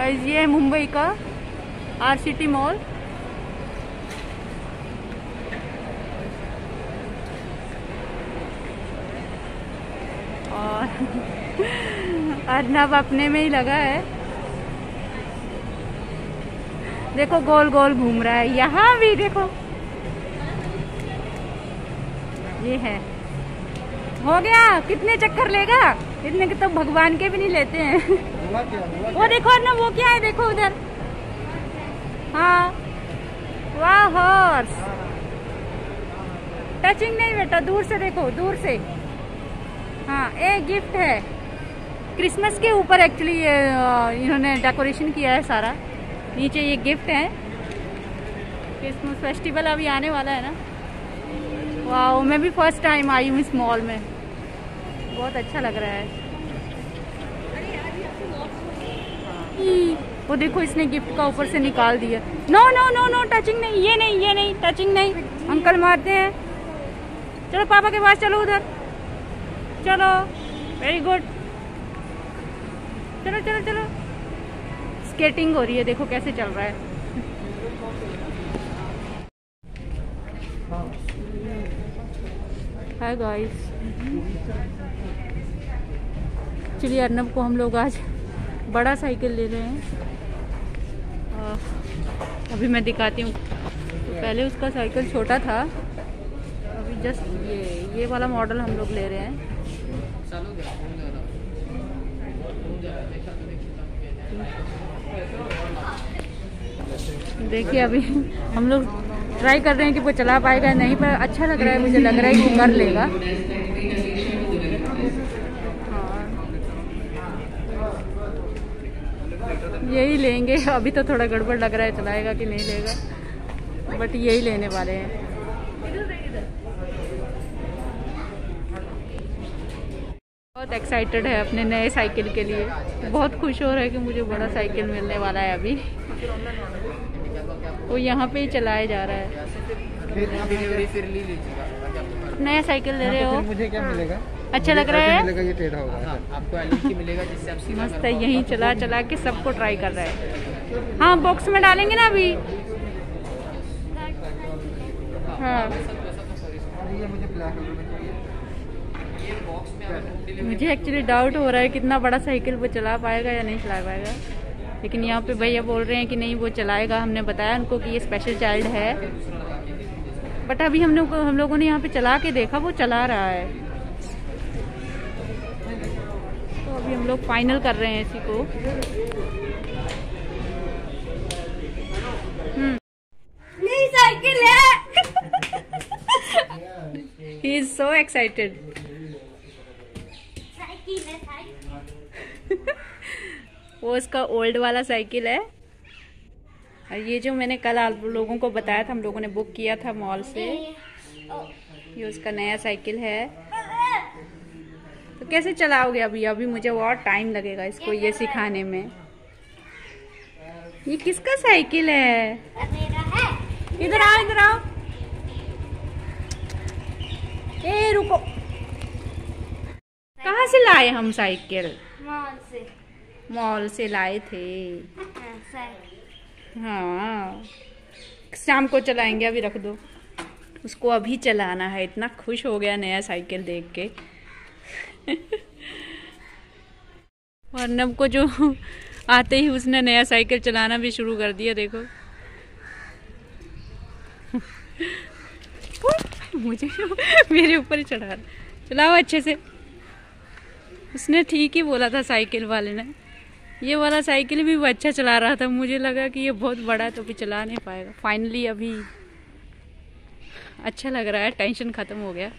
Guys ये है मुंबई का आर सिटी मॉल। और अर्नब अपने में ही लगा है। देखो गोल गोल घूम रहा है। यहाँ भी देखो। ये है। हो गया। कितने चक्कर लेगा? इतने के तो भगवान के भी नहीं लेते हैं। वो देखो ना वो क्या है देखो उधर। हाँ। वाह हॉर्स टचिंग नहीं बेटा दूर से देखो दूर से। हाँ एक गिफ्ट है। क्रिसमस के ऊपर एक्चुअली ये इन्होंने डेकोरेशन किया है सारा। नीचे ये गिफ्ट है। क्रिसमस फेस्टिवल अभी आने वाला है ना। वाह मैं भी फ़र्स्ट टाइम आई हूँ इस मॉल में। बहुत अच्छा लग रहा है। वो देखो इसने गिफ्ट का ऊपर से निकाल दिया। No no no no touching नहीं, ये नहीं ये नहीं टचिंग नहीं। अंकल मारते हैं। चलो, पापा के पास चलो उधर। चलो वेरी गुड चलो चलो चलो। स्केटिंग हो रही है, देखो कैसे चल रहा है। हाय गाइस एक्चुअली अर्नब को हम लोग आज बड़ा साइकिल ले रहे हैं। अभी मैं दिखाती हूँ। तो पहले उसका साइकिल छोटा था। अभी जस्ट ये ये वाला मॉडल हम लोग ले रहे हैं। देखिए अभी हम लोग ट्राई कर रहे हैं कि वो चला पाएगा, नहीं, पर अच्छा लग रहा है, मुझे लग रहा है कि कर लेगा। हाँ। यही लेंगे, अभी तो थोड़ा गड़बड़ लग रहा है, चलाएगा कि नहीं लेगा, बट यही लेने वाले हैं। बहुत एक्साइटेड है अपने नए साइकिल के लिए। बहुत खुश हो रहा है कि मुझे बड़ा साइकिल मिलने वाला है अभी। वो यहाँ पे ही चलाया जा रहा है। नया साइकिल ले रहे हो? मुझे क्या मिलेगा? अच्छा लग रहा है? मिलेगा ये टेढ़ा होगा आपको एलईडी मिलेगा जिससे आप मस्त है यहीं चला चला के सबको ट्राई कर रहा है। हाँ बॉक्स में डालेंगे ना अभी? हाँ। ये मुझे ब्लैक कलर में चाहिए। ये बॉक्स में हमें होम डिलीवरी मुझे एक्चुअली डाउट हो रहा है कितना बड़ा साइकिल वो चला पाएगा या नहीं चला पाएगा। लेकिन यहाँ पे भैया बोल रहे हैं कि नहीं वो चलाएगा। हमने बताया उनको कि ये स्पेशल चाइल्ड है। बट अभी हम लोग हम लोगों ने यहाँ पे चला के देखा वो चला रहा है। तो अभी हम लोग फाइनल कर रहे हैं इसी को। नई साइकिल है। ही इज़ सो एक्साइटेड है वो इसका ओल्ड वाला साइकिल है। और ये जो मैंने कल आप लोगों को बताया था, हम लोगों ने बुक किया था मॉल से, ये उसका नया साइकिल है। तो कैसे चलाओगे अभी? अभी मुझे और टाइम लगेगा इसको, ये सिखाने में। ये किसका साइकिल है? इधर आओ इधर आओ। ए, रुको। कहाँ से लाए हम साइकिल? मॉल से। मॉल से लाए थे। हाँ, शाम को चलाएँगे अभी रख दो। उसको अभी चलाना है इतना खुश हो गया नया साइकिल देख के। नब को जो आते ही उसने नया साइकिल चलाना भी शुरू कर दिया देखो। मुझे मेरे ऊपर चढ़ा। चलाओ अच्छे से। उसने ठीक ही बोला था साइकिल वाले ने। ये वाला साइकिल भी वो अच्छा चला रहा था। मुझे लगा कि ये बहुत बड़ा है तो भी चला नहीं पाएगा। फाइनली अभी अच्छा लग रहा है टेंशन खत्म हो गया।